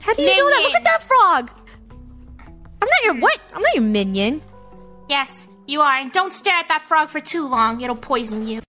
How do you know that? Look at that frog. I'm not your hmm. what? I'm not your minion. Yes, you are. And don't stare at that frog for too long. It'll poison you.